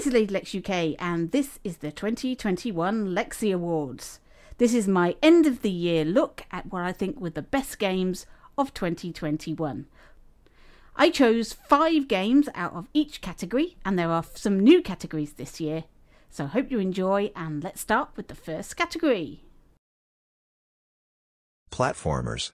this is Lady Lex UK, and this is the 2021 Lexi Awards. This is my end of the year look at what I think were the best games of 2021. I chose five games out of each category, and there are some new categories this year. So I hope you enjoy, and let's start with the first category. Platformers.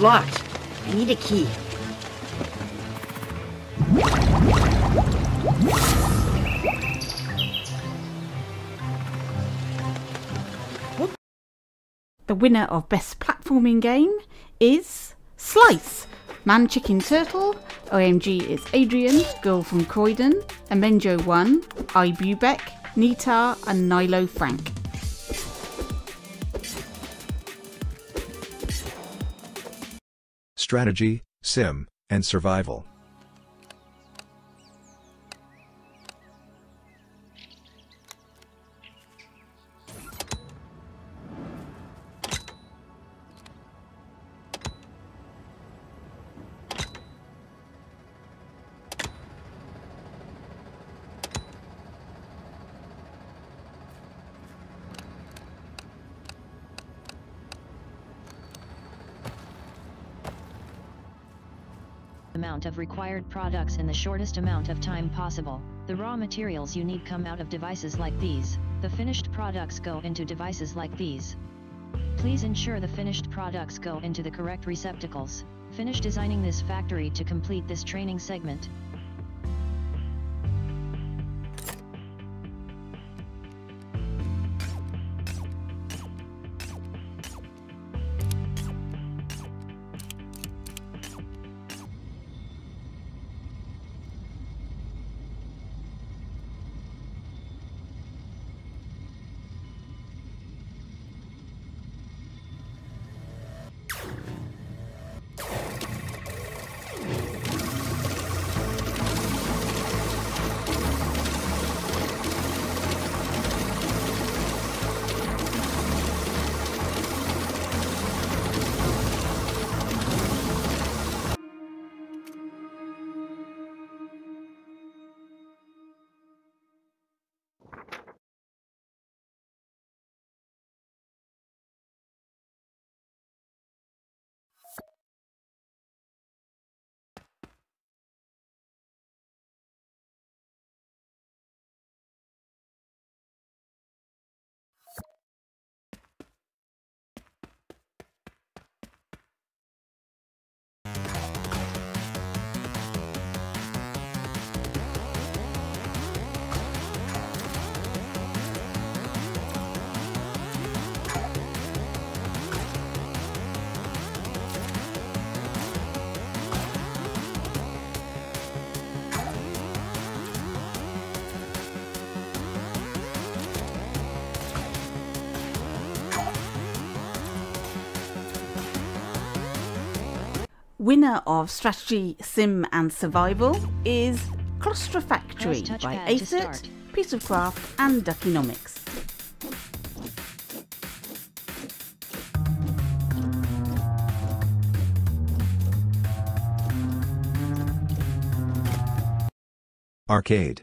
Locked. I need a key. The winner of Best Platforming Game is Slice. Man Chicken Turtle, OMG is Adrian, Girl from Croydon, Amenjo1, Ibubeck, Nitar, and Nilo Frank. Strategy, Sim, and Survival. Of required products in the shortest amount of time possible. The raw materials you need come out of devices like these. The finished products go into devices like these. Please ensure the finished products go into the correct receptacles. Finish designing this factory to complete this training segment. Winner of Strategy, Sim and Survival is Claustrofactory Press by touchpad to Acert, start. Piece of Craft and Duckynomics. Arcade.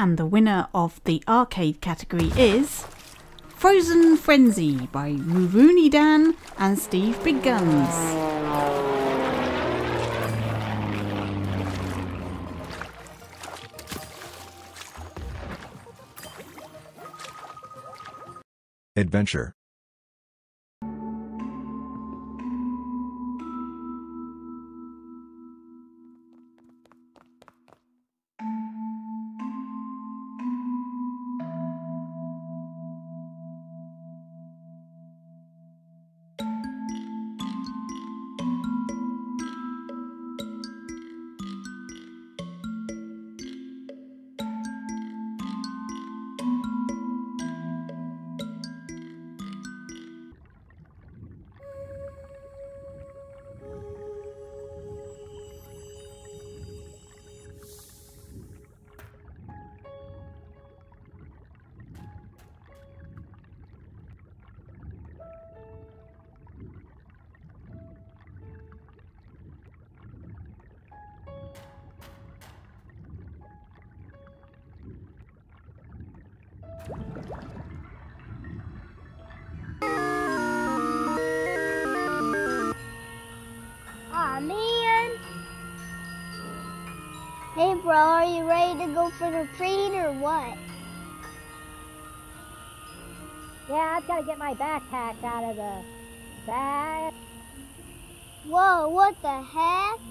And the winner of the arcade category is Frozen Frenzy by Rooney Dan and Steve Big Guns. Adventure. Hey, bro, are you ready to go for the treat or what? Yeah, I've got to get my backpack out of the bag. Whoa, what the heck?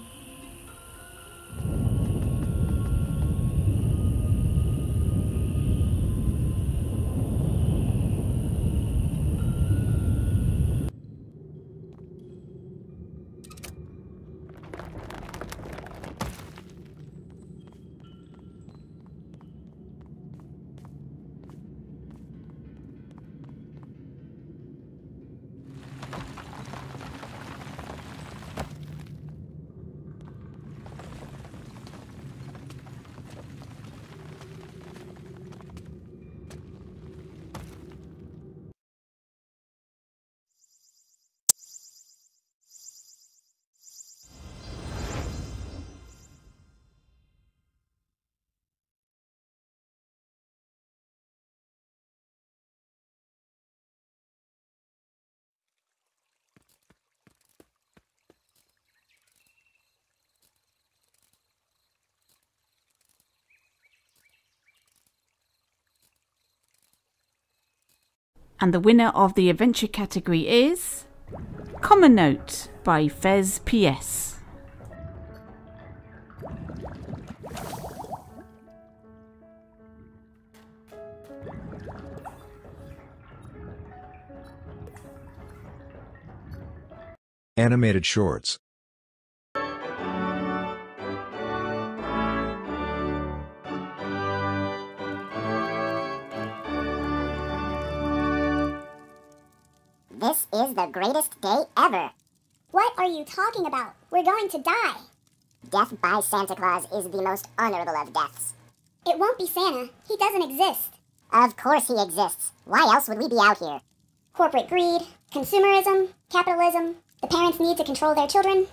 And the winner of the adventure category is Common Note by Fez PS. Animated shorts. Is the greatest day ever. What are you talking about? We're going to die. Death by Santa Claus is the most honorable of deaths. It won't be Santa. He doesn't exist. Of course he exists. Why else would we be out here? Corporate greed, consumerism, capitalism. The parents need to control their children.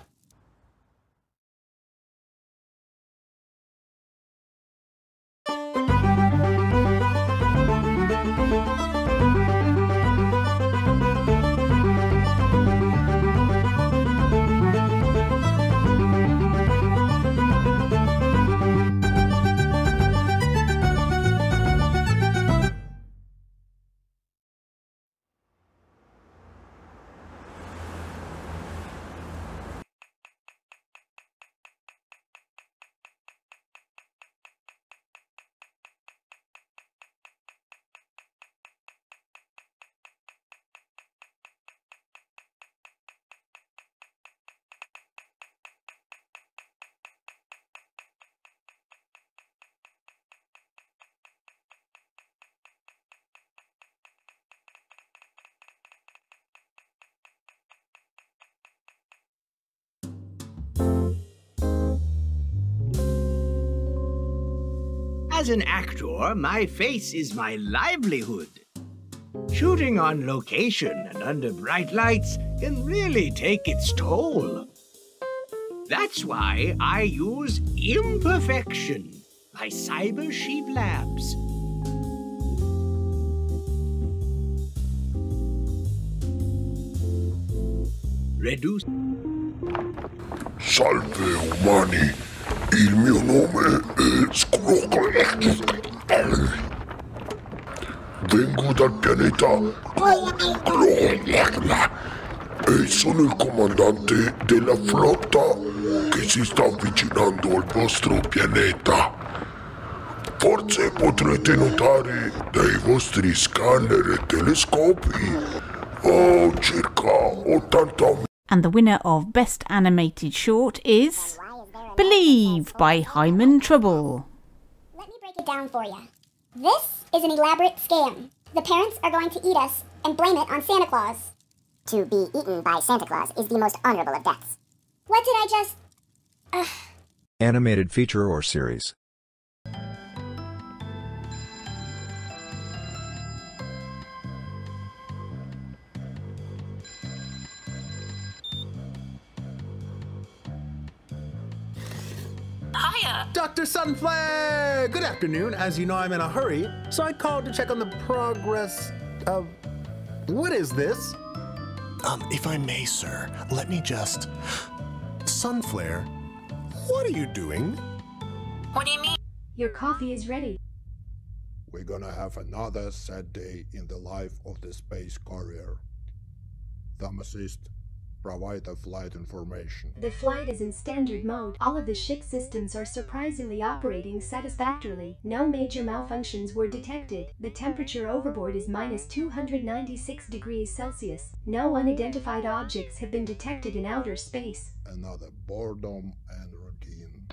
As an actor, my face is my livelihood. Shooting on location and under bright lights can really take its toll. That's why I use Imperfection by Cyber Sheep Labs. Reduce. Salve umani, il mio nome è Scrooge. Vengo dal pianeta Clodiclon e sono il comandante della flotta che si sta avvicinando al vostro pianeta. Forse potrete notare dai vostri scanner e telescopi oh, circa 80 And the winner of Best Animated Short is Believe by Hyman Trouble. Let me break it down for you. This is an elaborate scam. The parents are going to eat us and blame it on Santa Claus. To be eaten by Santa Claus is the most honorable of deaths. What did I just. Ugh. Animated feature or series. Dr. Sunflare! Good afternoon. As you know, I'm in a hurry, so I called to check on the progress of. What is this? Um, if I may, sir, let me just. Sunflare? What are you doing? What do you mean? Your coffee is ready. We're gonna have another sad day in the life of the space carrier. Pharmacist, provide the flight information. The flight is in standard mode. All of the ship systems are surprisingly operating satisfactorily. No major malfunctions were detected. The temperature overboard is minus 296 degrees Celsius. No unidentified objects have been detected in outer space. Another boredom and routine.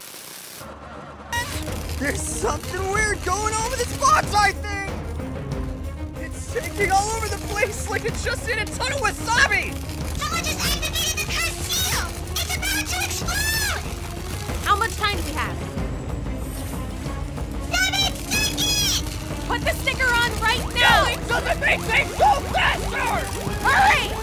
There's something weird going on with this box, I think! It's shaking all over the place like it's just in a ton of wasabi! Someone just time do we have? It! Stick! Put the sticker on right now! It doesn't make things go faster! Hurry!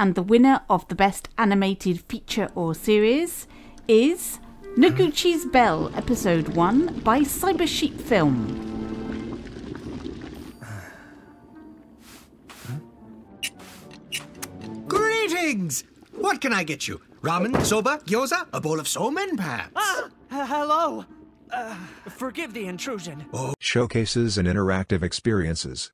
And the winner of the Best Animated Feature or Series is Noguchi's Bell Episode 1 by Cyber Sheep Film. Greetings! What can I get you? Ramen, soba, gyoza, a bowl of somen, perhaps? Ah, hello. Uh, forgive the intrusion. Oh. Showcases and interactive experiences.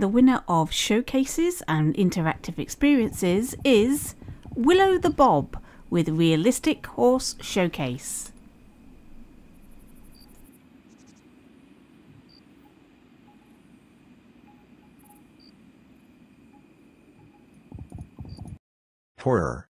The winner of showcases and interactive experiences is Willow the Bob with Realistic Horse Showcase. Horror.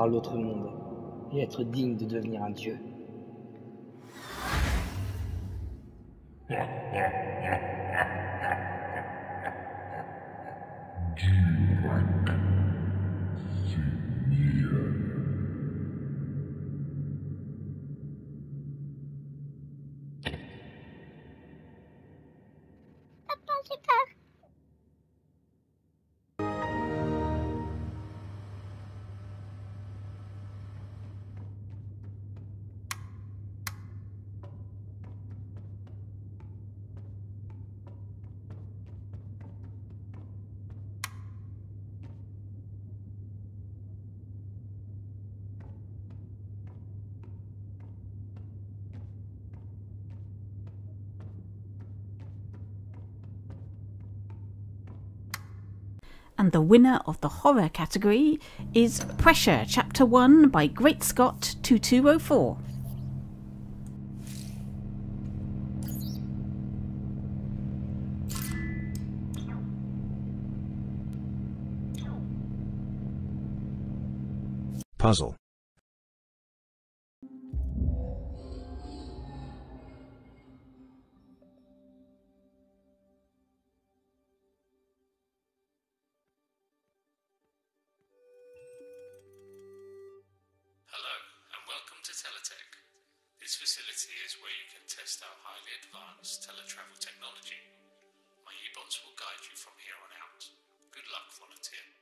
L'autre monde et être digne de devenir un dieu. And the winner of the horror category is Pressure, Chapter 1 by Great Scott 2204. Puzzle. Facility is where you can test our highly advanced teletravel technology. My e-bots will guide you from here on out. Good luck, volunteer.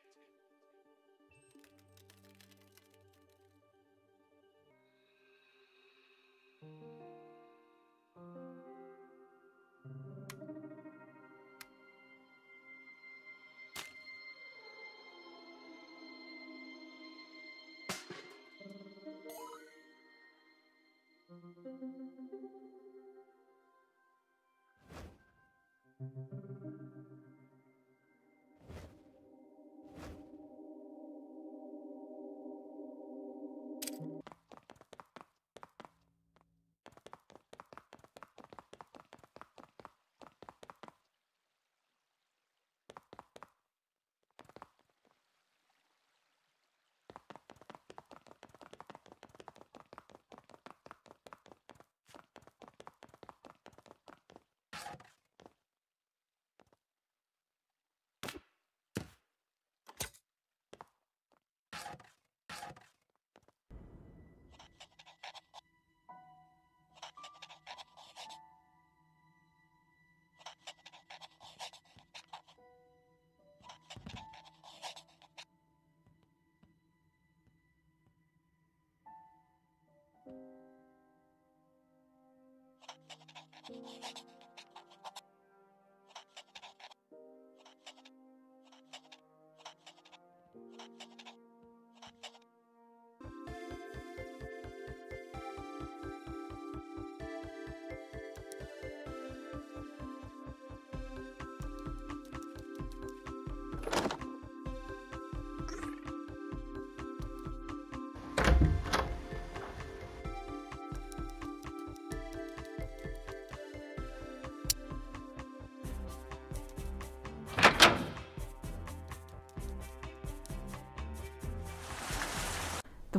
The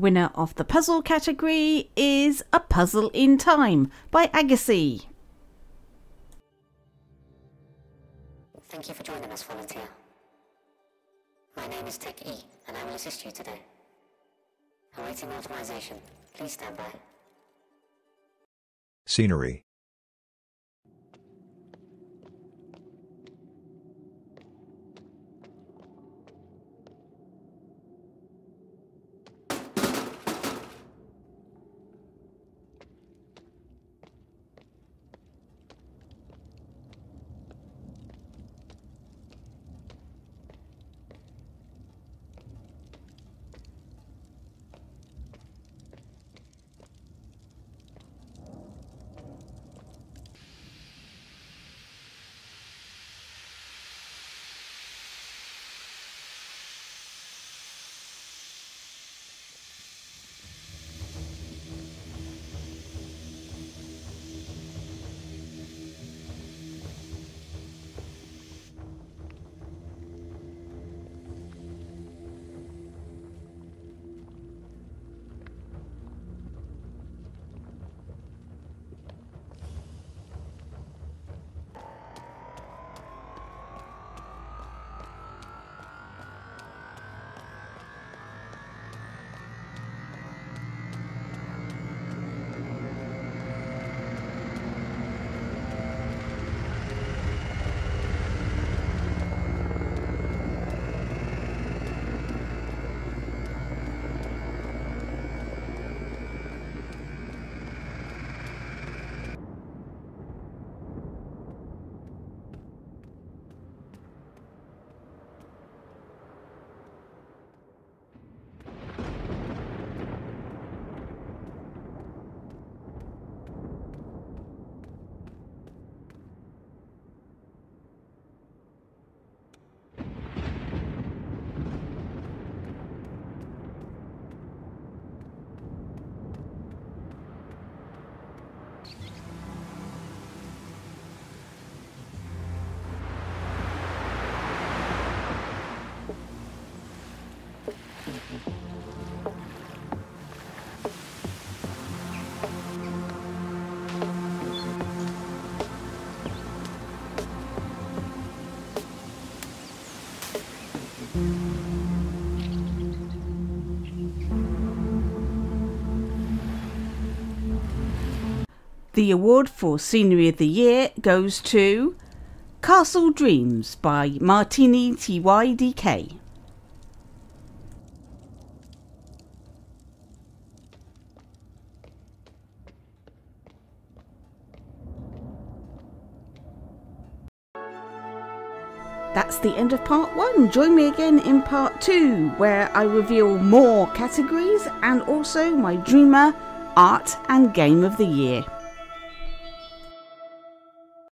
winner of the puzzle category is A Puzzle in Time by Agassi. Thank you for joining us, volunteer. My name is Tech E, and I will assist you today. Awaiting authorization. Please stand by. Scenery. The award for Scenery of the Year goes to Castle Dreams by Martini TYDK. The end of part one. Join me again in part two, where I reveal more categories and also my Dreamer, Art, and Game of the Year.